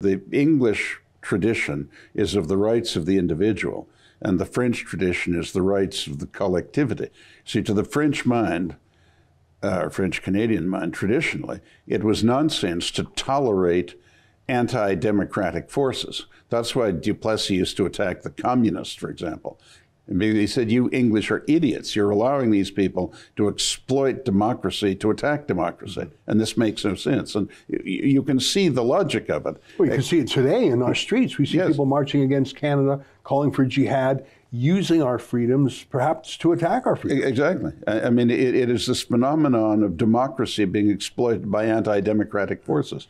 The English tradition is of the rights of the individual, and the French tradition is the rights of the collectivity. See, to the French mind, uh, French Canadian mind, traditionally, it was nonsense to tolerate anti democratic forces. That's why Duplessis used to attack the communists, for example. And he said, You English are idiots. You're allowing these people to exploit democracy to attack democracy. And this makes no sense. And you can see the logic of it. Well, you can see it today in our streets. We see yes. people marching against Canada, calling for jihad, using our freedoms perhaps to attack our freedoms. Exactly. I mean, it, it is this phenomenon of democracy being exploited by anti democratic forces.